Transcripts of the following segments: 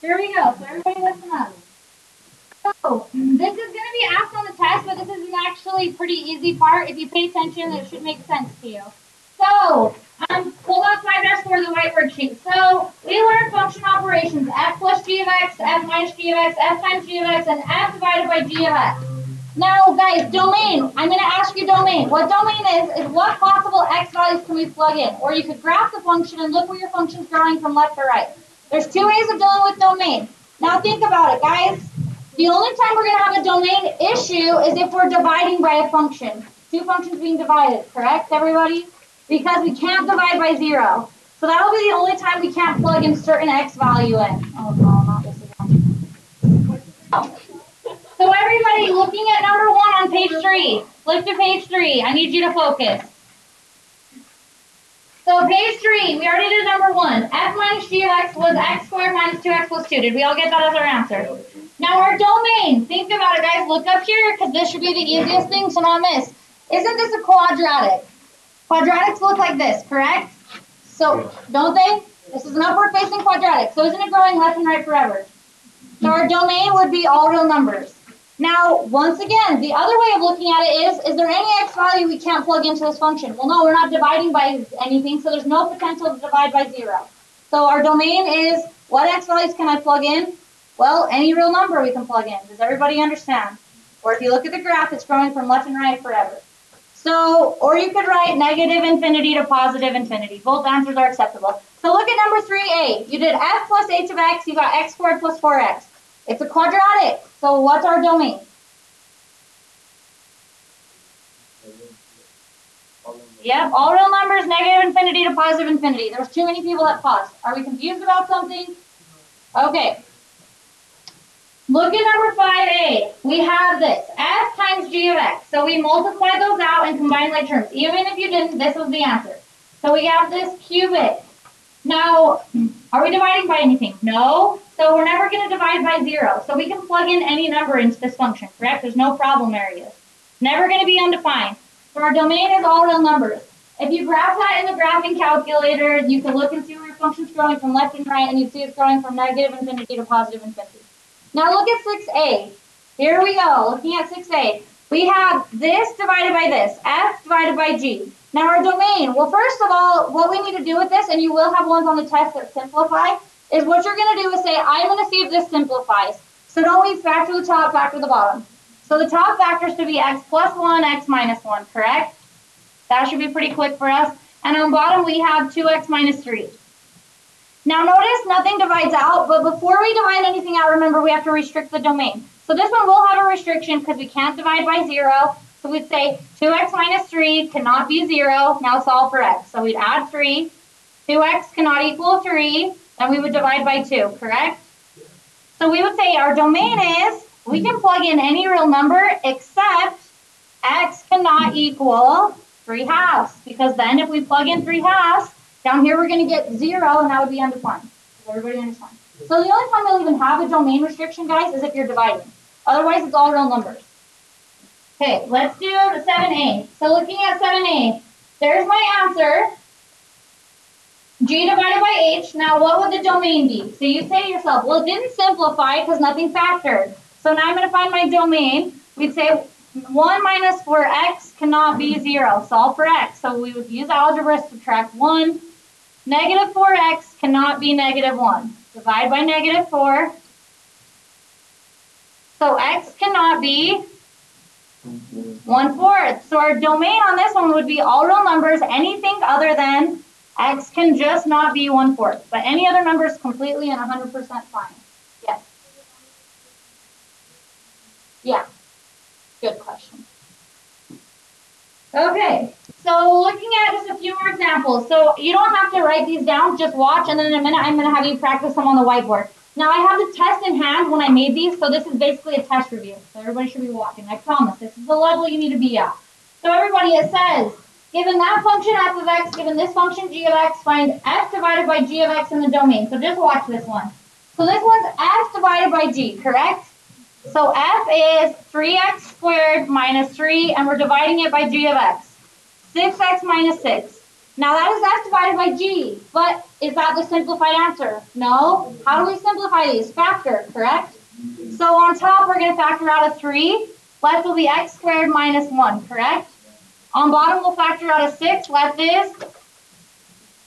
Here we go. So everybody listen up. So this is going to be asked on the test, but this is an actually pretty easy part. If you pay attention, it should make sense to you. So um, pull up 5 for the white worksheet. So we learned function operations, f plus g of x, f minus g of x, f times g of x, and f divided by g of x. Now, guys, domain. I'm going to ask you domain. What domain is, is what possible x values can we plug in? Or you could graph the function and look where your function's growing from left to right. There's two ways of dealing with domain. Now, think about it, guys. The only time we're going to have a domain issue is if we're dividing by a function. Two functions being divided, correct, everybody? Because we can't divide by zero. So that'll be the only time we can't plug in certain x value in. Oh, no, not this again. So everybody, looking at number one on page three. Flip to page three. I need you to focus. So page three, we already did number one. f minus g of x was x squared minus 2x plus 2. Did we all get that as our answer? Now our domain, think about it guys, look up here because this should be the easiest thing to not miss. Isn't this a quadratic? Quadratics look like this, correct? So, don't they? This is an upward facing quadratic, so isn't it growing left and right forever? So our domain would be all real numbers. Now, once again, the other way of looking at it is, is there any x value we can't plug into this function? Well, no, we're not dividing by anything, so there's no potential to divide by zero. So our domain is, what x values can I plug in? Well, any real number we can plug in. Does everybody understand? Or if you look at the graph, it's growing from left and right forever. So, or you could write negative infinity to positive infinity. Both answers are acceptable. So look at number 3a. You did f plus h of x, you got x squared plus 4x. It's a quadratic. So what's our domain? Yep, all real numbers, negative infinity to positive infinity. There's too many people that paused. Are we confused about something? Okay. Look at number 5a. We have this, f times g of x. So we multiply those out and combine like terms. Even if you didn't, this was the answer. So we have this cubic. Now, are we dividing by anything? No. So we're never going to divide by zero. So we can plug in any number into this function, correct? There's no problem areas. Never going to be undefined. So our domain is all real numbers. If you graph that in the graphing calculator, you can look and see where your function's growing from left and right, and you see it's growing from negative infinity to positive infinity. Now look at 6a. Here we go, looking at 6a. We have this divided by this, f divided by g. Now our domain, well first of all, what we need to do with this, and you will have ones on the test that simplify, is what you're going to do is say, I'm going to see if this simplifies. So don't leave factor the top, factor the bottom. So the top factors to be x plus 1, x minus 1, correct? That should be pretty quick for us. And on bottom, we have 2x minus 3. Now notice nothing divides out, but before we divide anything out, remember we have to restrict the domain. So this one will have a restriction because we can't divide by 0. So we'd say 2x minus 3 cannot be 0. Now solve for x. So we'd add 3. 2x cannot equal 3 and we would divide by 2, correct? So we would say our domain is, we can plug in any real number except x cannot equal 3 halves, because then if we plug in 3 halves, down here we're going to get 0, and that would be undefined. Everybody understand? So the only time you'll even have a domain restriction, guys, is if you're dividing. Otherwise, it's all real numbers. Okay, let's do 7a. So looking at 7a, there's my answer. G divided by H. Now, what would the domain be? So you say to yourself, well, it didn't simplify because nothing factored. So now I'm going to find my domain. We'd say 1 minus 4x cannot be 0. Solve for x. So we would use algebra subtract 1. Negative 4x cannot be negative 1. Divide by negative 4. So x cannot be 1 fourth. So our domain on this one would be all real numbers, anything other than X can just not be one fourth, but any other number is completely and 100% fine. Yes. Yeah. Good question. Okay, so looking at just a few more examples. So you don't have to write these down, just watch, and then in a minute I'm going to have you practice them on the whiteboard. Now I have the test in hand when I made these, so this is basically a test review. So everybody should be watching, I promise. This is the level you need to be at. So everybody, it says, Given that function f of x, given this function g of x, find f divided by g of x in the domain. So just watch this one. So this one's f divided by g, correct? So f is 3x squared minus 3, and we're dividing it by g of x. 6x minus 6. Now that is f divided by g, but is that the simplified answer? No. How do we simplify these? Factor, correct? So on top, we're going to factor out a 3. Left will be x squared minus 1, correct? On bottom, we'll factor out a 6. Left is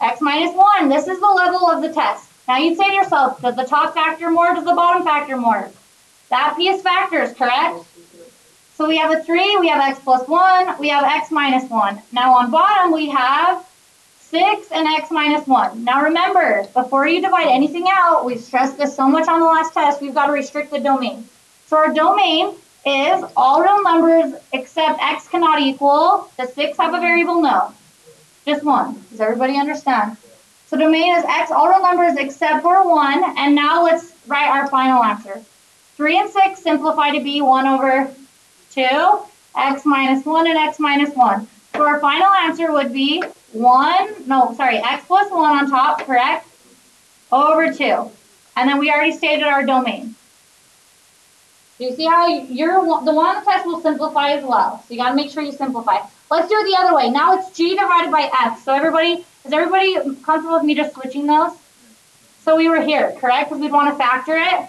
x minus 1. This is the level of the test. Now you'd say to yourself, does the top factor more, does the bottom factor more? That piece factors, correct? So we have a 3, we have x plus 1, we have x minus 1. Now on bottom, we have 6 and x minus 1. Now remember, before you divide anything out, we've stressed this so much on the last test, we've got to restrict the domain. So our domain is all real numbers except x cannot equal. The 6 have a variable? No. Just 1. Does everybody understand? So domain is x, all real numbers except for 1. And now let's write our final answer. 3 and 6 simplify to be 1 over 2, x minus 1 and x minus 1. So our final answer would be 1, no, sorry, x plus 1 on top, correct? Over 2. And then we already stated our domain. Do you see how you're the one on the test will simplify as well? So you got to make sure you simplify. Let's do it the other way. Now it's g divided by f. So everybody, is everybody comfortable with me just switching those? So we were here, correct? Because we'd want to factor it.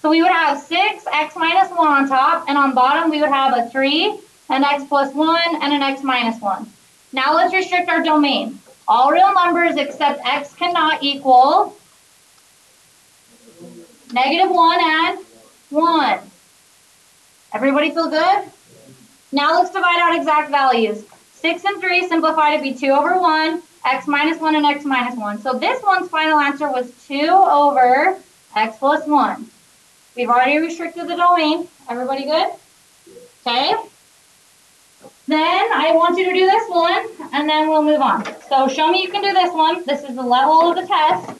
So we would have 6, x minus 1 on top, and on bottom we would have a 3, an x plus 1, and an x minus 1. Now let's restrict our domain. All real numbers except x cannot equal negative 1 and 1. Everybody feel good? Now let's divide out exact values. 6 and 3 simplify to be 2 over 1, x minus 1 and x minus 1. So this one's final answer was 2 over x plus 1. We've already restricted the domain. Everybody good? Okay. Then I want you to do this one, and then we'll move on. So show me you can do this one. This is the level of the test.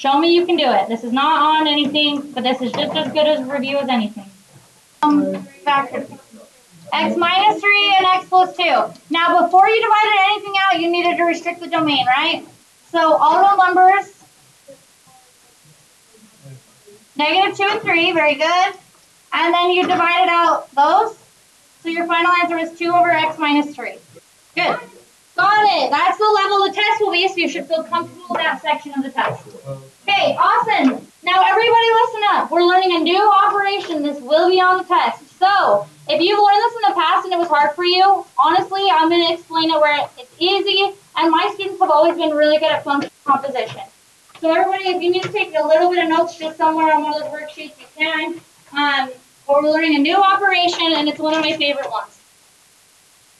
Show me you can do it. This is not on anything, but this is just as good as review as anything. Um, x minus 3 and x plus 2. Now, before you divided anything out, you needed to restrict the domain, right? So all the numbers, negative 2 and 3, very good. And then you divided out those. So your final answer is 2 over x minus 3. Good. Got it. That's the level the test will be, so you should feel comfortable with that section of the test. Okay, awesome. Now everybody listen up. We're learning a new operation. This will be on the test. So, if you've learned this in the past and it was hard for you, honestly, I'm going to explain it where it's easy, and my students have always been really good at function composition. So everybody, if you need to take a little bit of notes just somewhere on one of those worksheets, you can. Um, we're learning a new operation, and it's one of my favorite ones.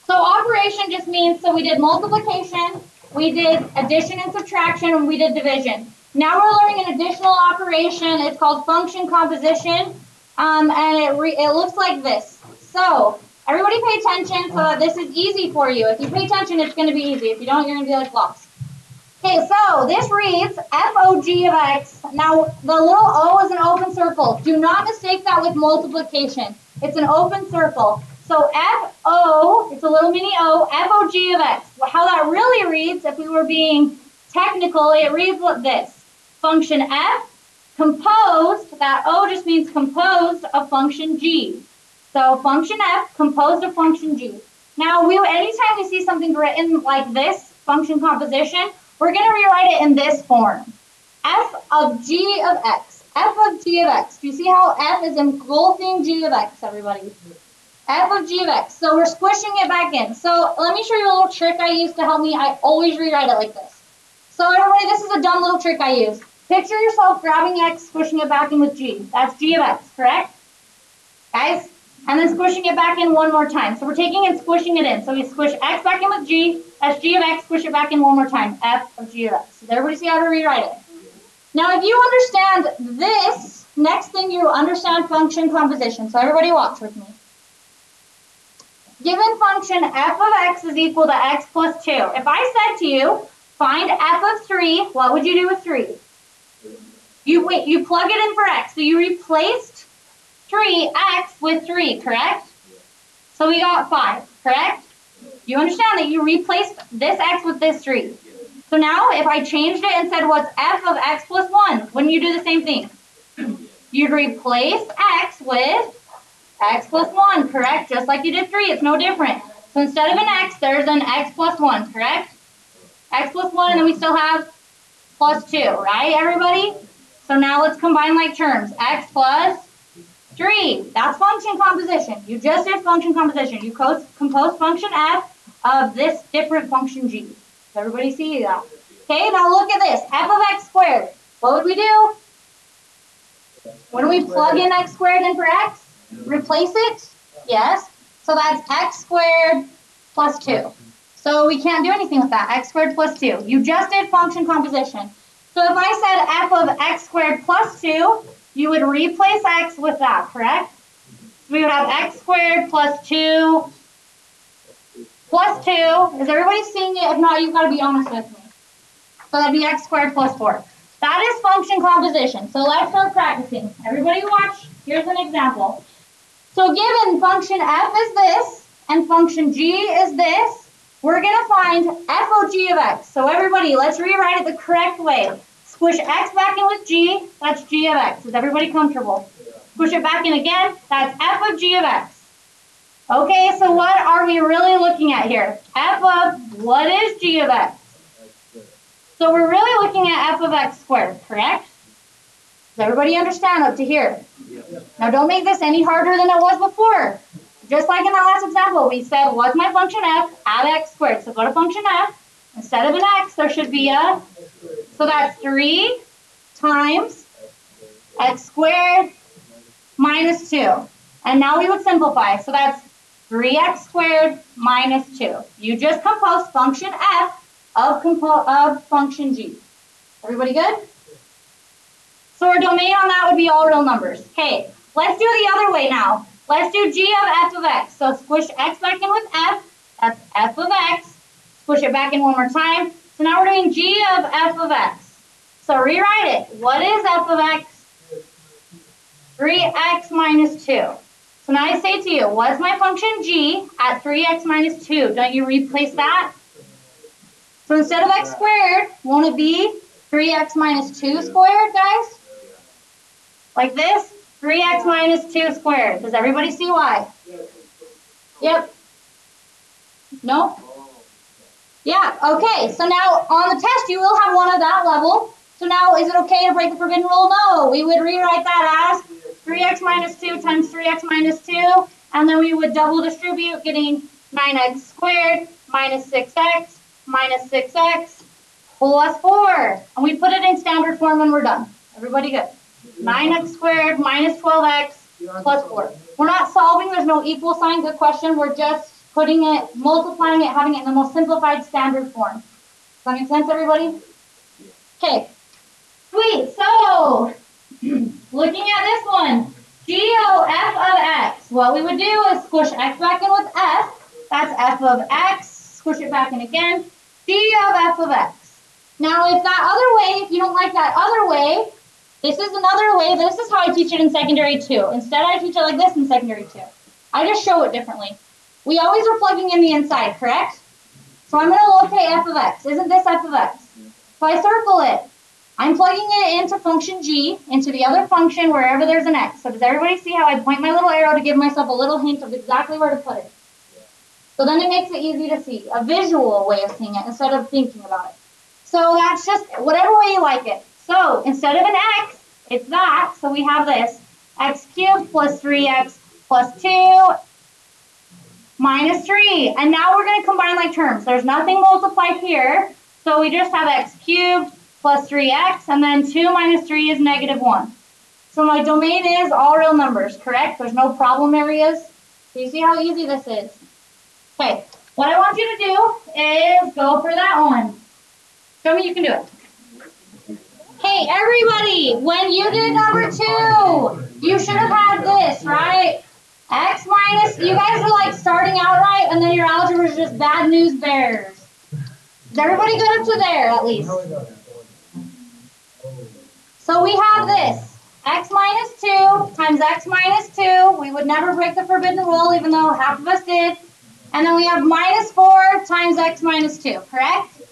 So operation just means, so we did multiplication, we did addition and subtraction, and we did division. Now we're learning an additional operation. It's called function composition, um, and it, it looks like this. So everybody pay attention so that this is easy for you. If you pay attention, it's going to be easy. If you don't, you're going to be like lost. Okay, so this reads FOG of x. Now, the little O is an open circle. Do not mistake that with multiplication. It's an open circle. So FO, it's a little mini o, f o g of x. How that really reads, if we were being technical, it reads like this. Function f composed, that O just means composed of function g. So function f composed of function g. Now, we anytime we see something written like this, function composition, we're going to rewrite it in this form. f of g of x. f of g of x. Do you see how f is engulfing g of x, everybody? f of g of x. So we're squishing it back in. So let me show you a little trick I use to help me. I always rewrite it like this. So everybody, this is a dumb little trick I use. Picture yourself grabbing x, squishing it back in with g. That's g of x, correct? Guys? and then squishing it back in one more time. So we're taking and squishing it in. So we squish x back in with g, that's g of x, squish it back in one more time, f of g of x. Does everybody see how to rewrite it? Now if you understand this, next thing you understand function composition. So everybody watch with me. Given function f of x is equal to x plus 2. If I said to you, find f of 3, what would you do with 3? You, wait, you plug it in for x. So you replaced 3x with 3, correct? So we got 5, correct? You understand that you replaced this x with this 3. So now if I changed it and said what's f of x plus 1, wouldn't you do the same thing? You'd replace x with x plus 1, correct? Just like you did 3, it's no different. So instead of an x, there's an x plus 1, correct? x plus 1, and then we still have plus 2, right, everybody? So now let's combine like terms. x plus 3. That's function composition. You just did function composition. You compose function f of this different function g. Does everybody see that? Okay, now look at this. f of x squared. What would we do? When we plug in x squared in for x, replace it? Yes. So that's x squared plus 2. So we can't do anything with that. x squared plus 2. You just did function composition. So if I said f of x squared plus 2, you would replace x with that, correct? So we would have x squared plus 2 plus 2. Is everybody seeing it? If not, you've got to be honest with me. So that'd be x squared plus 4. That is function composition. So let's start practicing. Everybody watch. Here's an example. So given function f is this, and function g is this, we're going to find f of g of x. So everybody, let's rewrite it the correct way. Squish x back in with g, that's g of x. Is everybody comfortable? Push it back in again, that's f of g of x. Okay, so what are we really looking at here? f of what is g of x? So we're really looking at f of x squared, correct? Does everybody understand up to here? Now don't make this any harder than it was before. Just like in that last example, we said, what's my function f? Add x squared. So go to function f. Instead of an x, there should be a, so that's 3 times x squared minus 2. And now we would simplify. So that's 3x squared minus 2. You just compose function f of, of function g. Everybody good? So our domain on that would be all real numbers. Okay, let's do it the other way now. Let's do g of f of x. So squish x back in with f. That's f of x. Squish it back in one more time. So now we're doing g of f of x. So rewrite it. What is f of x? 3x minus 2. So now I say to you, what's my function g at 3x minus 2? Don't you replace that? So instead of x squared, won't it be 3x minus 2 squared, guys? Like this? 3x minus 2 squared. Does everybody see why? Yep. No? Yeah, okay. So now on the test, you will have one of that level. So now is it okay to break the forbidden rule? No. We would rewrite that as 3x minus 2 times 3x minus 2. And then we would double distribute, getting 9x squared minus 6x minus 6x plus 4. And we put it in standard form when we're done. Everybody good? 9x squared minus 12x plus 4. We're not solving. There's no equal sign. Good question. We're just putting it, multiplying it, having it in the most simplified standard form. Does that make sense, everybody? Okay. Sweet. So, looking at this one, GOF of x. What we would do is squish x back in with f. That's f of x. Squish it back in again. G of f of x. Now, if that other way, if you don't like that other way, this is another way. This is how I teach it in secondary two. Instead, I teach it like this in secondary two. I just show it differently. We always are plugging in the inside, correct? So I'm going to locate f of x. Isn't this f of x? So I circle it. I'm plugging it into function g, into the other function wherever there's an x. So does everybody see how I point my little arrow to give myself a little hint of exactly where to put it? So then it makes it easy to see, a visual way of seeing it instead of thinking about it. So that's just whatever way you like it. So instead of an x, it's that. So we have this x cubed plus 3x plus 2 minus 3. And now we're going to combine like terms. There's nothing multiplied here. So we just have x cubed plus 3x. And then 2 minus 3 is negative 1. So my domain is all real numbers, correct? There's no problem areas. So you see how easy this is? Okay, what I want you to do is go for that one. Show me you can do it. Hey, everybody, when you did number two, you should have had this, right? X minus, you guys are like starting out right, and then your algebra is just bad news bears. Is everybody good up to there, at least? So we have this. x minus 2 times x minus 2. We would never break the forbidden rule, even though half of us did. And then we have minus 4 times x minus 2, correct?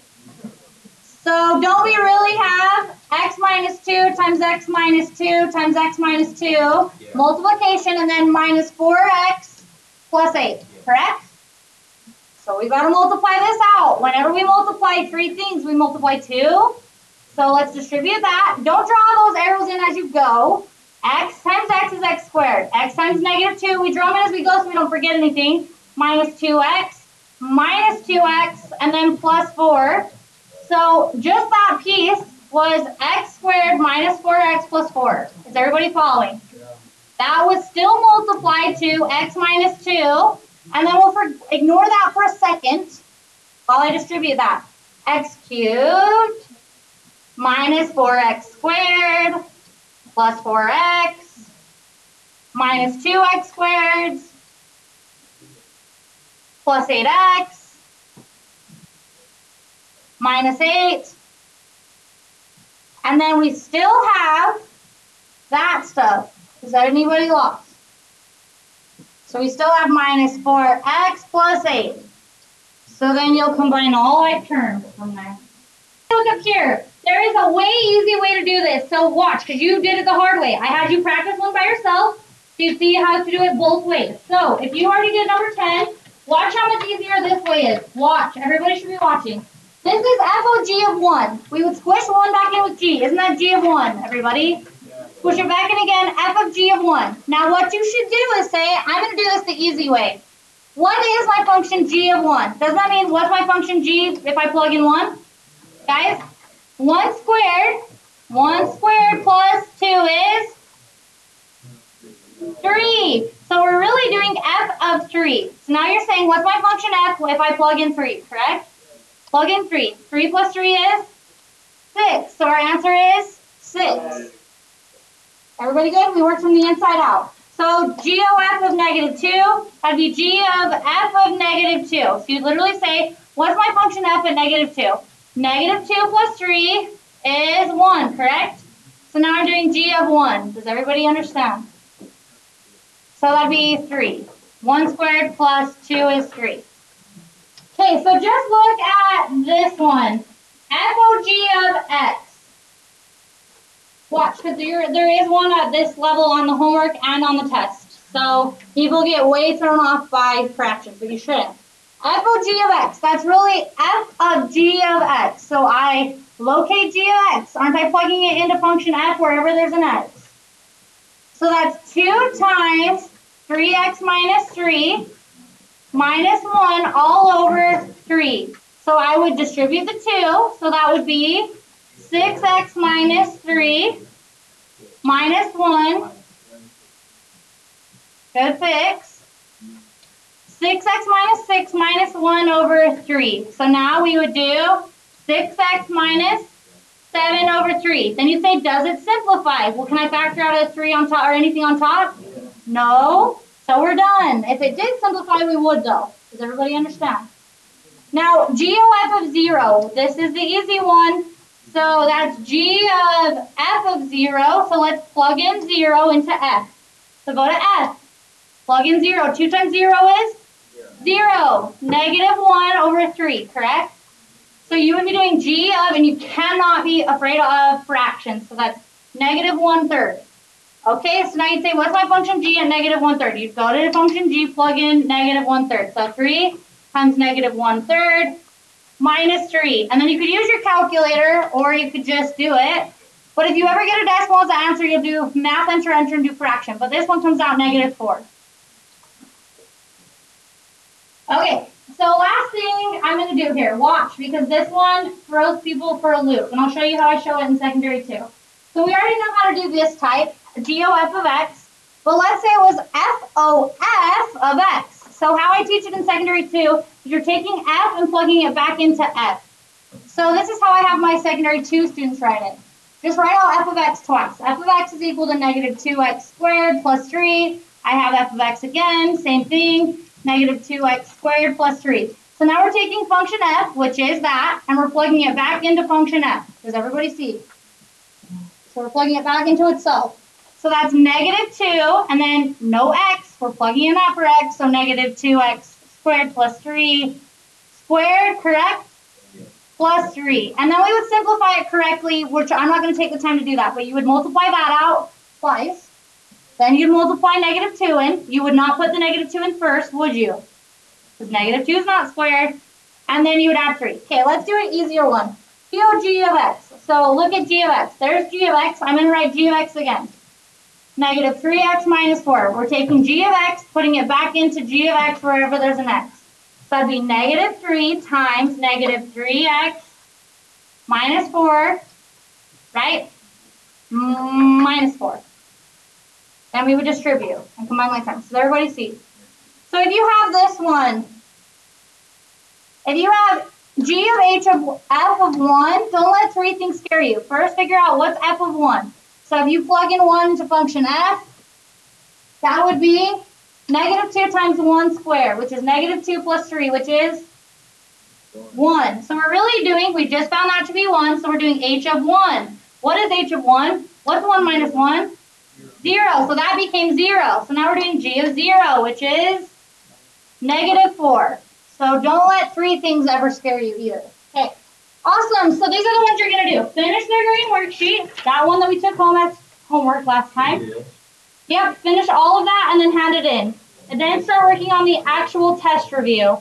So don't we really have x minus 2 times x minus 2 times x minus 2, yeah. multiplication, and then minus 4x plus 8, correct? So we've got to multiply this out. Whenever we multiply three things, we multiply two. So let's distribute that. Don't draw those arrows in as you go. x times x is x squared. x times negative 2, we draw them in as we go so we don't forget anything. Minus 2x, minus 2x, and then plus 4. So just that piece was x squared minus 4x plus 4. Is everybody following? That was still multiplied to x minus 2. And then we'll ignore that for a second while I distribute that. x cubed minus 4x squared plus 4x minus 2x squared plus 8x minus 8. And then we still have that stuff. Is that anybody lost? So we still have minus 4x plus 8. So then you'll combine all like terms from there. Look up here. There is a way easy way to do this. So watch, because you did it the hard way. I had you practice one by yourself so you see how to do it both ways. So if you already did number 10, watch how much easier this way is. Watch. Everybody should be watching. This is f of g of 1. We would squish 1 back in with g. Isn't that g of 1, everybody? Push it back in again, f of g of 1. Now what you should do is say, I'm going to do this the easy way. What is my function g of 1? Does that mean what's my function g if I plug in 1? Guys, 1 squared, 1 squared plus 2 is 3. So we're really doing f of 3. So now you're saying, what's my function f if I plug in 3, correct? Plug in 3. 3 plus 3 is 6. So our answer is 6. Everybody good? We worked from the inside out. So g of f of negative 2, that'd be g of f of negative 2. So you literally say, what's my function f at negative 2? Negative 2 plus 3 is 1, correct? So now I'm doing g of 1. Does everybody understand? So that'd be 3. 1 squared plus 2 is 3. Okay, so just look at this one. FOG of x. Watch, because there, there is one at this level on the homework and on the test. So people get way thrown off by fractions, but you shouldn't. FOG of x, that's really f of g of x. So I locate g of x. Aren't I plugging it into function f wherever there's an x? So that's 2 times 3x minus 3 minus 1 all over 3. So I would distribute the 2. So that would be 6x minus 3 minus 1. Good fix. 6x minus 6 minus 1 over 3. So now we would do 6x minus 7 over 3. Then you say, does it simplify? Well, can I factor out a 3 on top or anything on top? No. So we're done. If it did simplify, we would though. Does everybody understand? Now, GOF of 0. This is the easy one. So that's G of f of 0. So let's plug in 0 into f. So go to f. Plug in 0. 2 times 0 is? 0. Negative 1 over 3, correct? So you would be doing G of, and you cannot be afraid of fractions. So that's negative 1 third. Okay, so now you'd say, what's my function G at negative 1 third? You'd go to function G, plug in negative 1 third. So 3 times negative 1 third minus 3. And then you could use your calculator or you could just do it. But if you ever get a decimal as an answer, you'll do math, enter, enter, and do fraction. But this one comes out negative 4. Okay, so last thing I'm going to do here, watch, because this one throws people for a loop. And I'll show you how I show it in secondary two. So we already know how to do this type, GOF of x. But let's say it was FOF of x. So how I teach it in secondary two is you're taking F and plugging it back into F. So this is how I have my secondary two students write it. Just write out f of x twice. f of x is equal to negative 2x squared plus 3. I have f of x again, same thing, negative 2x squared plus 3. So now we're taking function f, which is that, and we're plugging it back into function f. Does everybody see? So we're plugging it back into itself. So that's negative 2, and then no x. We're plugging in that for x, so negative 2x squared plus 3 squared, correct? Plus 3. And then we would simplify it correctly, which I'm not going to take the time to do that, but you would multiply that out twice. Then you'd multiply negative 2 in. You would not put the negative 2 in first, would you? because negative 2 is not squared. And then you would add 3. Okay, let's do an easier one. POG of x. So look at g of x. There's g of x. I'm going to write g of x again. Negative 3x minus 4. We're taking g of x, putting it back into g of x wherever there's an x. So that'd be negative 3 times negative 3x minus 4, right? Minus 4. Then we would distribute and combine like terms. So everybody sees. So if you have this one, if you have g of h of f of 1, don't let three things scare you. First, figure out what's f of 1. So if you plug in 1 into function f, that would be negative 2 times 1 squared, which is negative 2 plus 3, which is 1. So we're really doing, we just found that to be 1, so we're doing h of 1. What is h of 1? What's 1 minus 1? 0. So that became 0. So now we're doing g of 0, which is negative 4. So don't let three things ever scare you either. Okay. Awesome. So these are the ones you're going to do. Finish their green worksheet. That one that we took home as homework last time. Yep. Finish all of that and then hand it in. And then start working on the actual test review.